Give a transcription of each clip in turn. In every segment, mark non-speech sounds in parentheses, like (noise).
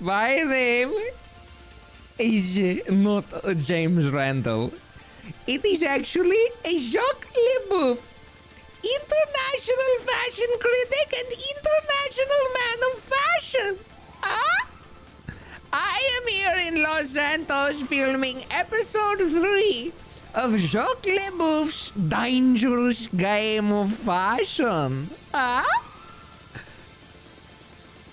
My name is not James Randal. It is actually a Jacques Leboeuf, international fashion critic and international man of fashion. Ah? I am here in Los Santos filming episode 3 of Jacques Leboeuf's Dangerous Game of Fashion. Ah?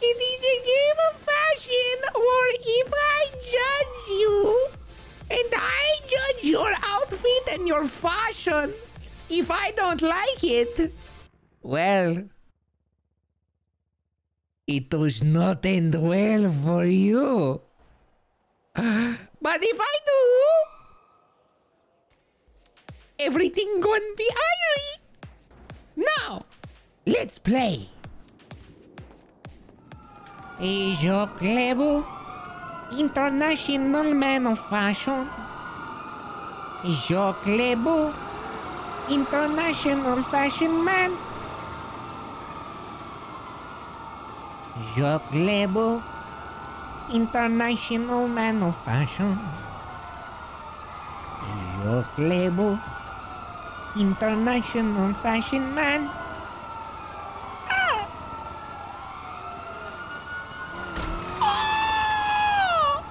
It is a game of fashion where if I judge you and I judge your outfit and your fashion, if I don't like it, well, it does not end well for you. (gasps) But if I do, everything gonna be irie. Now, let's play. Jacques Lebo, international man of fashion. Jacques Lebo, international fashion man. Jacques Lebo, international man of fashion. Jacques Lebo, international fashion man. Ah! Oh!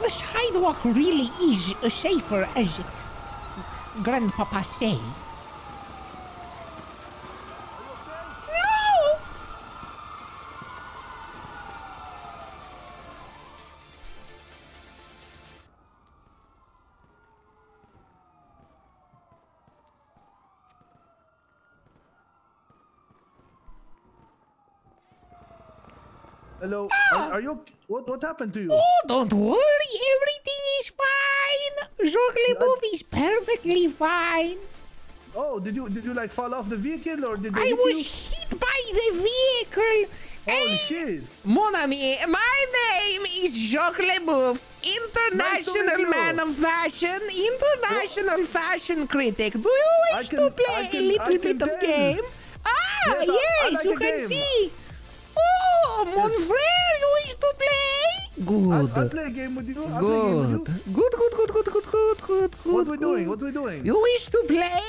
The sidewalk really is safer as Grandpapa say. No! Hello. Ah! Are, are you? What what happened to you? Oh, don't worry, everything is fine. Leboeuf is perfectly fine. Oh, did you did you like fall off the vehicle or did they I was you? hit by the vehicle. Holy and- shit! Mon ami, my name is Jacques Leboeuf, international you. man of fashion, international fashion critic. Do you wish can- to play I a can- little bit can of game? Ah, Yes, yes, like you can game. see. Oh, mon Yes. frère, you wish to play? Good. I'll play a game with you. A game with Good. you. Good, good, good, good, good, good, good, good. What we doing? good. What we doing? You wish to play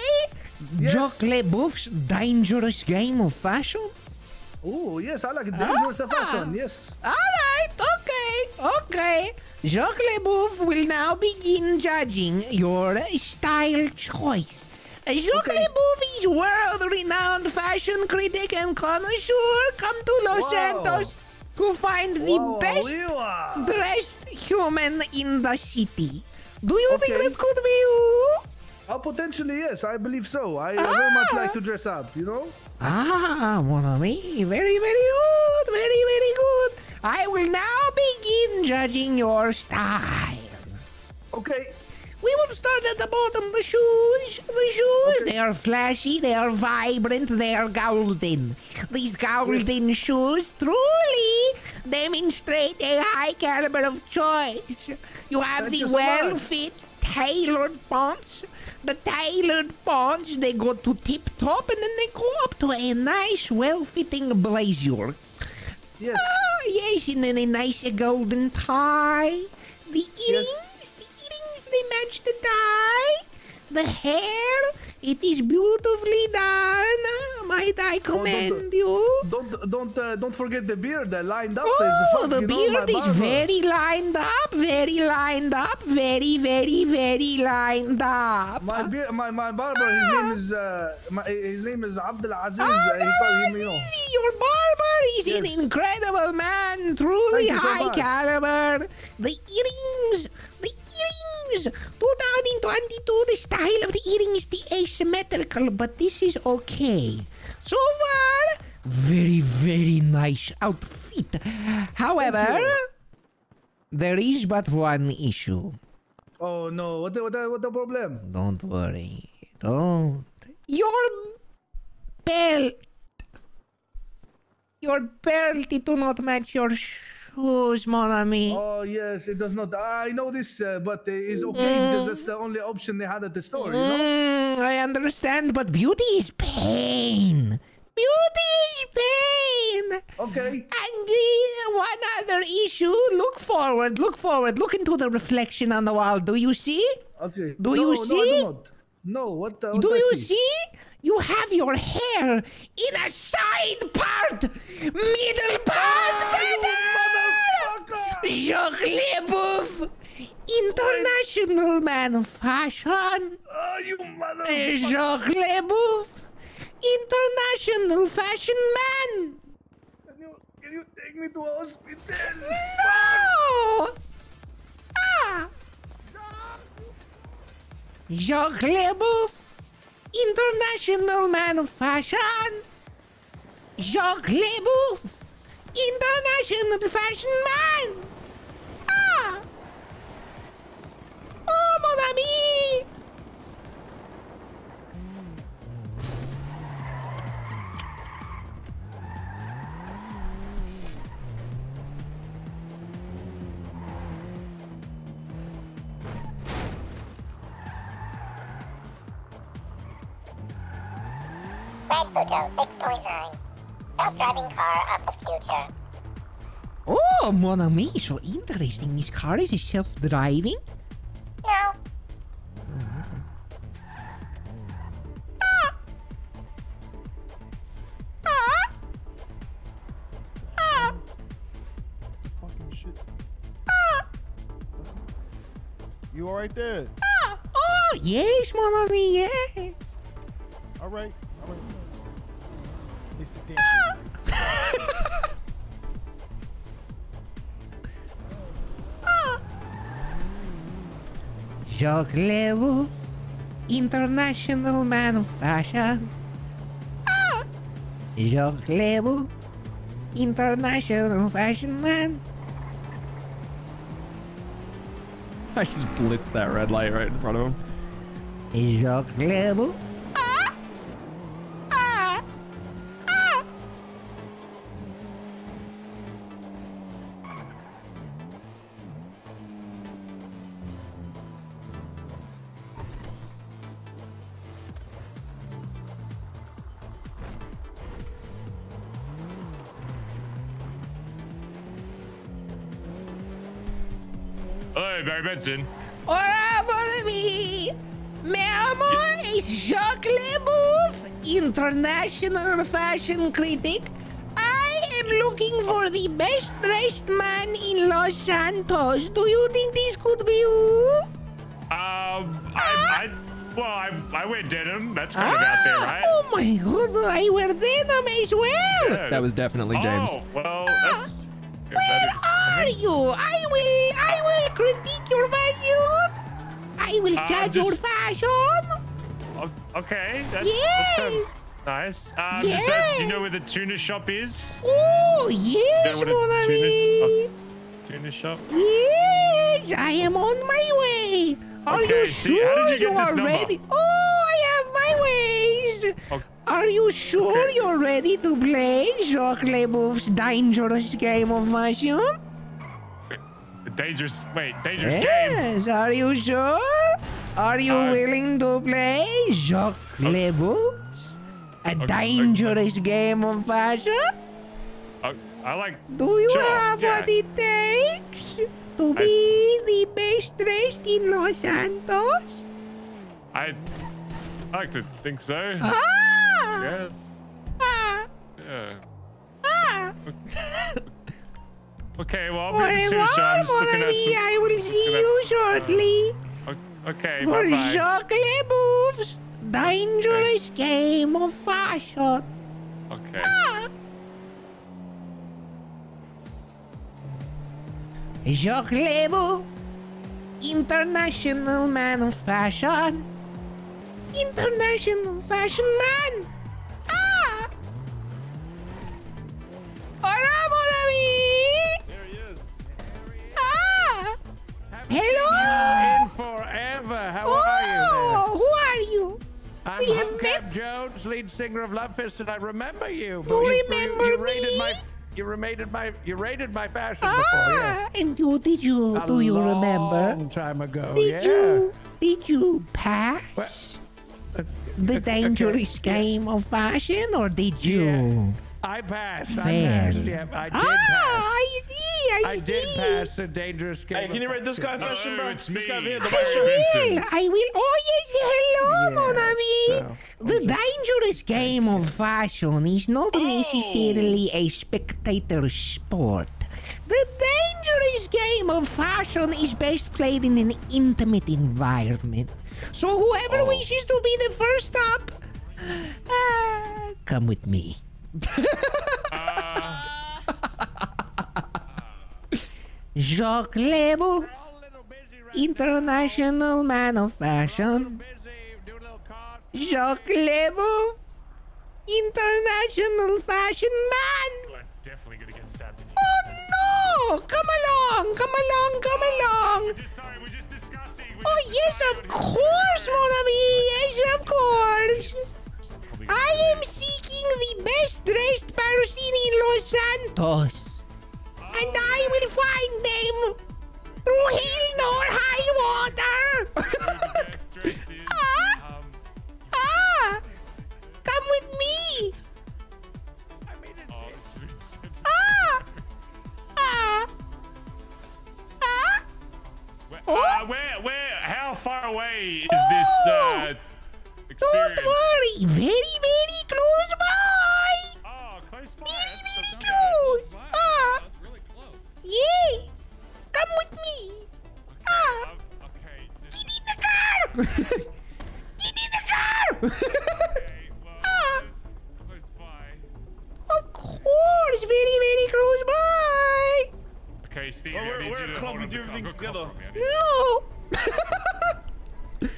Yes. Jacques Leboeuf's dangerous game of fashion? Oh yes, I like it. Dangerous Ah. fashion. Yes. All right, okay, okay. Jacques Leboeuf will now begin judging your style choice. Jacques Okay. Leboeuf is world-renowned fashion critic and connoisseur. Come to Los Wow. Santos to find the Wow, best wow. dressed human in the city. Do you think Okay. that could be you? Uh, potentially yes, I believe so. I, I very much Ah. like to dress up. You know. Ah, mon ami, very, very good, very, very good. I will now begin judging your style. Okay. We will start at the bottom. The shoes, the shoes, Okay. they are flashy, they are vibrant, they are golden. These golden shoes truly demonstrate a high caliber of choice. You have Thank the you so much. well-fit, tailored pants. The tailored pants, they go to tip top and then they go up to a nice, well-fitting blazer. Yes. Ah, yes, and then a nice golden tie. The earrings, they match the tie. The hair, it is beautifully done. Might I commend you? Don't don't uh, don't forget the beard uh, lined up. Oh, is the beard is very lined up, very lined up, very, very, very lined up. My beard, my my barber. His name is uh, my, his name is Abdul Aziz. Ah, uh, he call him, you know. your barber is an incredible man, truly you so high caliber. The earrings, the earrings. 2022, the style of the earrings, the asymmetrical, but this is okay. So far, very, very nice outfit. However, there is but one issue. Oh no! What the, what the, what the problem? Don't worry. Don't. Your belt. Your belt it do not match your shoes, mon ami. Oh yes, it does not. I know this, uh, but uh, it's okay because that's the only option they had at the store. You know. Mm, I understand, but beauty is pain. Beauty is pain. Okay. And uh, one other issue. Look forward, look forward, look into the reflection on the wall. Do you see? Okay. Do no, you no, see? not. No, what, uh, what Do I you see? You have your hair in a side part, middle part, motherfucker! Leboeuf, international man of fashion. Oh, you motherfucker! Jacques Leboeuf, international fashion man. Can you, can you take me to a hospital? No! Ah! Leboeuf, international man of fashion. Leboeuf, international fashion man. Ah! Oh, mon ami! Red Buto 6.9. Self-driving car. Oh, mon ami, so interesting. This car is self-driving. No. Ah! Ah! Fucking shit. Ah! You alright there? Ah! Oh, yes, mon ami, yes. Alright. Alright. It's the damn (laughs) Jacques Leboeuf, international man of fashion. Ah! Jacques Leboeuf, international fashion man. I just blitzed that red light right in front of him. Jacques Hello, Barry Benson. Hola, mon ami. Me llamo es Jacques Leboeuf, international fashion critic. I am looking for the best dressed man in Los Santos. Do you think this could be you? Um, I, I, well, I, I wear denim. That's kind of out there, right? Oh my god, I wear denim as well. Yeah, That was definitely James. Oh, well, that's. Where are you? I will, I will critique your fashion. I will Uh, judge your fashion. Okay, that, Yes. that sounds nice. Um, just, uh, do you know where the tuna shop is? Oh yes, what a mon tuna- oh. Tuna shop? Yes, I am on my way. Are you Okay, see, sure you get are number? ready? Oh, I have my ways. Oh, Are you sure Okay. you're ready to play Jacques Leboeuf's dangerous game of fashion? Dangerous. Wait, dangerous game. Yes, are you sure? Are you Uh, willing to play Jacques le Leboeuf's a okay. dangerous game of fashion? Uh, I like. Do you Sure, have yeah. what it takes to I- be the best dressed in Los Santos? I. I like to think so. Ah! Yes. Ah! Yeah. Ah! Okay, well, I'll be the tuna shop. I'm just mon looking at ami. some. I will see you shortly Okay, for bye bye. Jacques Leboeuf's dangerous game of fashion. Okay. Ah! Jacques Leboeuf, international man of fashion. International fashion man. Lead singer of Love Fist, and I remember you. You you, remember you, rated me? my you rated my you rated my fashion before, yeah. Ah, and you did you A do you remember? A long time ago, Did yeah. you did you pass What? the okay, dangerous yeah. game of fashion, or did you? Yeah. I passed. I passed. Yeah, I did Ah, pass. I see. I, I see. did pass the dangerous game. Hey, can you read this guy fashion. fashion, Oh, bro? it's This guy here, the I will. shirt. will. I will. Oh yes, hello, mon ami. so, The dangerous game of fashion is not necessarily a spectator sport. The dangerous game of fashion is best played in an intimate environment. So whoever wishes to be the first up, uh, come with me. Jacques Lebo, international man of fashion. Jacques Lebo, international fashion man. Oh no! Come along, come along, come along. Oh yes, of course, mon ami. Yes, of course. I am seeking the best dressed person in Los Santos. And I will find them through hell nor high water. the best dresses. Ah. Um, ah! Come with me. oh, Ah! Ah! Ah! where, Oh. uh, where, where, how far away is this uh, Don't experience? worry, very, very close Get in the car! okay, Ah. it's (laughs) close by. of course, very, very close by. Okay, Steve, Well, we're- need we're you a to club, we do the- everything together. cover me. I need- No! (laughs)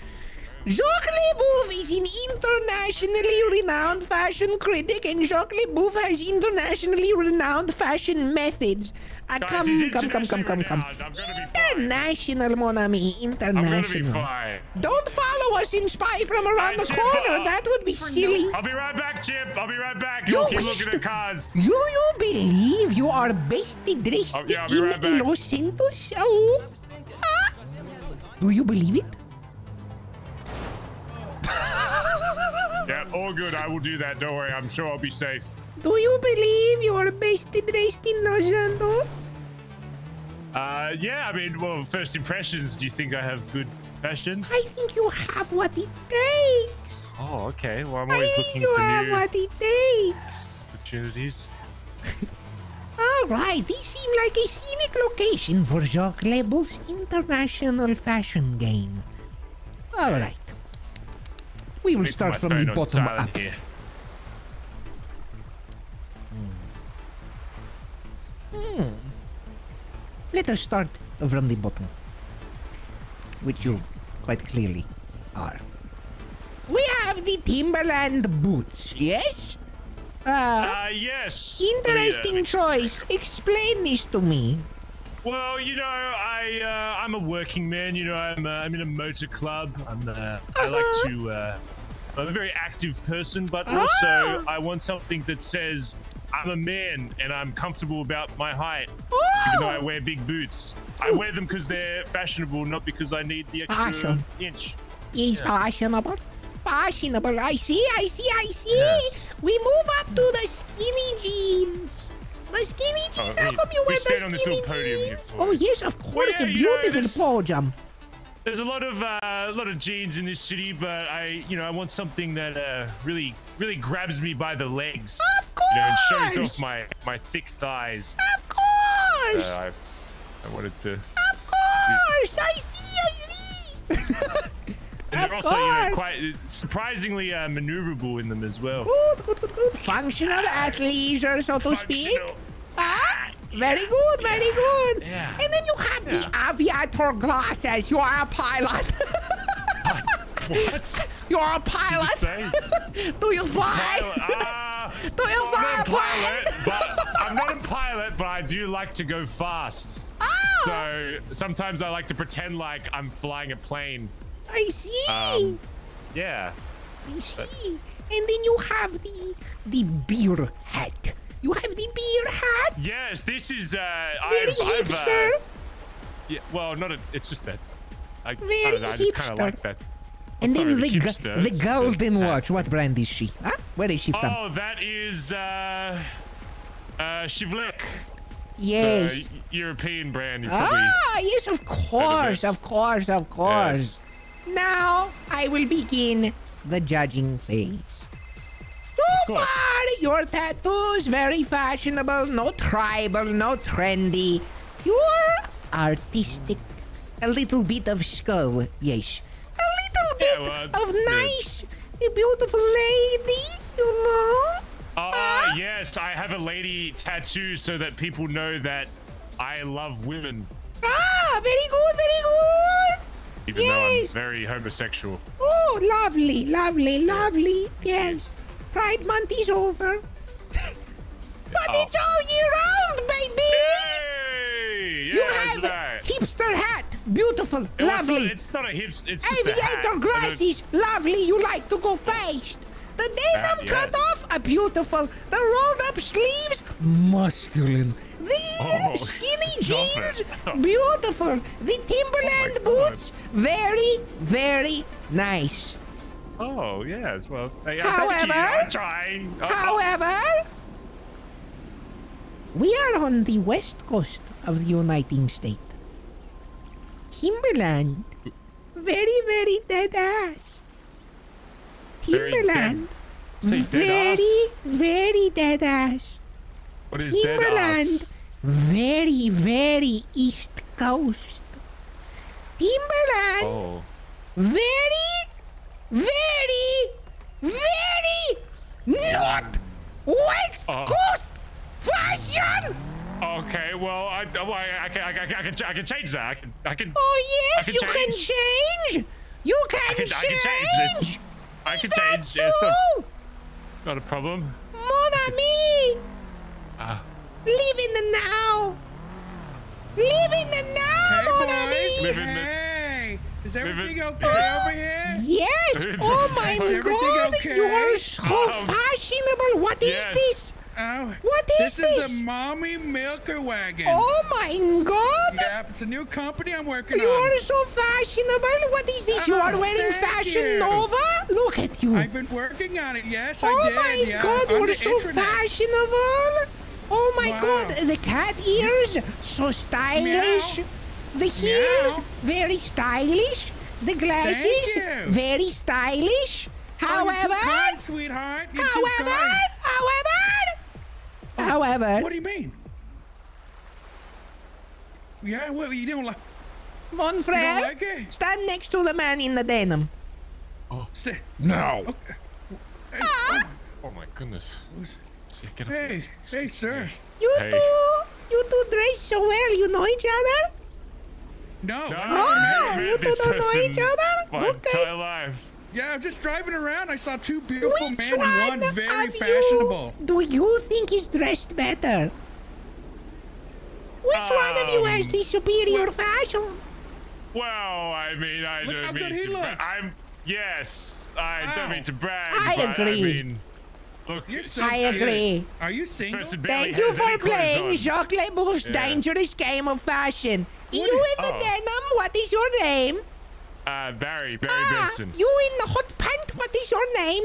Jacques Leboeuf is an internationally renowned fashion critic, and Jacques Leboeuf has internationally renowned fashion methods. Uh, Guys, come, come, come, come, come, come. internationally renowned. I'm gonna be fine. International, mon ami, I'm gonna be international. fine. Don't follow us in spy from around the corner. uh, That would be silly. I'll be right back, Chip. I'll be right back. You You'll keep looking at cars. Do you believe you are best dressed Oh, yeah, in right. Los Santos? Oh. Ah. Do you believe it? (laughs) Yeah, all good. I will do that. Don't worry. I'm sure I'll be safe. Do you believe you are best dressed in Santos? Uh, yeah. I mean, well, first impressions. Do you think I have good fashion? I think you have what it takes. Oh, okay. Well, I'm I always think looking you for have new what it takes. opportunities. (laughs) All right, this seemed like a scenic location for Jacques Leboeuf's international fashion game. All right. We will Let me put start from the bottom up. Here. Let us start from the bottom, which you quite clearly are. We have the Timberland boots, yes? Uh, Uh, yes. interesting choice. Explain this to me. Well, you know, I uh, I'm a working man. You know, I'm uh, I'm in a motor club. I'm uh, I like (laughs) to. Uh, I'm a very active person, but Ah. also I want something that says I'm a man and I'm comfortable about my height. Even though I wear big boots, I wear them because they're fashionable, not because I need the extra Fashion. inch. he's fashionable. Fashionable. I see, I see, I see. Yes. We move up to the skinny jeans. Oh, jeans. How come you we wear stand on this little podium here jeans? for Oh yes, of course. yeah, a know, beautiful this- pojam. There's a lot of uh, a lot of jeans in this city, but I, you know, I want something that uh, really, really grabs me by the legs. Of You know, and shows off my my thick thighs. Of course. Uh, I, I wanted to. Of course. I see, I see. And they're also, you know, quite uh, surprisingly uh, maneuverable in them as well. Good, good, good, good. Functional athleisure, so to speak. Functional. Very good, very good. Yeah. And then you have the aviator glasses. You are a pilot. What? You're a Did you pilot. (laughs) Do you fly? Pilot. Ah, (laughs) Do you fly I'm a not a pilot, plane? but I'm not a pilot, but I do like to go fast. Ah, So sometimes I like to pretend like I'm flying a plane. I see. Um, yeah. I that's- see. And then you have the the beer hat. You have the beer hat. Yes, this is. Uh, Very I've, I've, hipster. uh, yeah, well, not a. It's just a. I, I Very don't know. I just kind of like that. And Sorry, then the the, hipster, the golden watch. What brand is she? Huh? Where is she from? Oh, that is uh, uh, Shivlek. yes. Uh, European brand. Ah, yes, of course, of course, of course. Now I will begin the judging phase. Course. far, your tattoos very fashionable, no tribal, no trendy, pure artistic. A little bit of skull, yes. A little bit Yeah, well, of nice, beautiful lady, you know. Oh yes, I have a lady tattoo so that people know that I love women, Ah, very good, very good. even though I'm Yes. very homosexual. Oh, lovely, lovely, lovely. Yes. Pride month is over. (laughs) but Oh. it's all year round, baby. Hey! you have right. hipster hat. Beautiful, not- lovely. It's not a hip. It's just a hat. Aviator glasses. Lovely. You like to go fast. The denim cut off, a beautiful. The rolled up sleeves, masculine. The Oh, (laughs) skinny jeans, (laughs) oh it. beautiful. The Timberland Oh boots, very, very nice. Oh yes. Well, hey, uh, However-. I'm trying. However, we are on the west coast of the United States. Timberland, very, very dead ass. Timberland, dead very, very dead ass. What is dead Timberland, very, very east coast. Timberland, Oh. very, very, very not West Uh. Coast fashion. Okay. Well, I, well, I, I, can, I, can, I, can, I can change that. I can. I can. Oh yes, can you can change. change. You can, I can, change. I can change. It's, I can Is that change. so? It's not, it's not a problem. Mon ami, Ah. live in the now. Live in the now, mon ami. Live in the- Hey, is everything okay (laughs) over here? Yes. Oh my (laughs) Is God, okay? you are so Um, fashionable. What is yes. this? Oh, What is this This is the mommy milker wagon. Oh my God. Yep, it's a new company I'm working You on. You are so fashionable. What is this? you Oh, are wearing thank Fashion you. Nova? Look at you. I've been working on it. Yes, oh I did. my yeah, god, you're so internet. fashionable. Oh my Wow. god, the cat ears, so stylish. Meow. The heels, Meow. very stylish. The glasses, very stylish. Oh, you're However, too kind, sweetheart. You're too however, kind. however, oh, however, What do you mean? Yeah, well, you don't like. mon frère, like stand next to the man in the denim. Oh, stay. No. Okay. Ah. Oh, oh my goodness. Yeah, get up. Hey, hey, sir. You Hey. two, you two dress so well. You know each other? No. No, I I've never Oh, met you this two don't know person each other? My Okay. entire life. Yeah, I'm just driving around. I saw two beautiful Which men one and one very fashionable. you do you think he's dressed better? Which one of you has Um, the superior fashion? Well, I mean, I Look don't how mean good he to. bra- looks. I'm yes. I Wow. don't mean to brag. I but agree. I mean, look. You're so I cute. agree. Are you single? Thank you for playing. Jacques Leboeuf's Yeah. dangerous game of fashion. You in the Oh. denim, what is your name? Uh, Barry, Barry Ah, Benson. you in the hot pant, what is your name?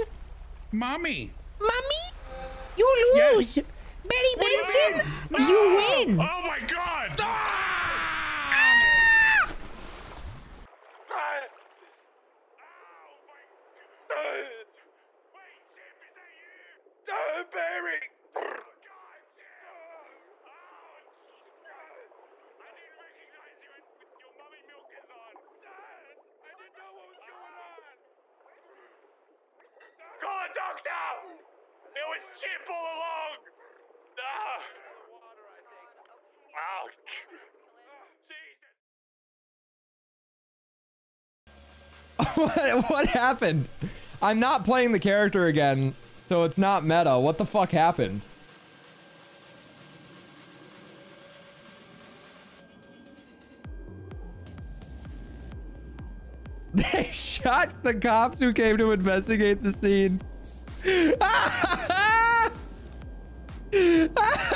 Mommy. Mommy? You lose. Yes. lose. Barry do you Benson, mean? you win. Oh my God! Call a doctor! It was Chip all along! Ah. Ouch. Jesus. (laughs) what, what happened? I'm not playing the character again, so it's not meta. What the fuck happened? (laughs) They shot the cops who came to investigate the scene. (laughs)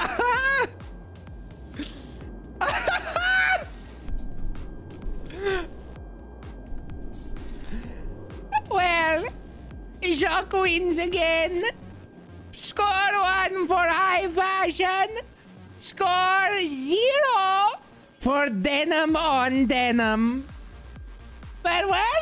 wins again. Score one for high fashion. Score zero for denim on denim. Farewell.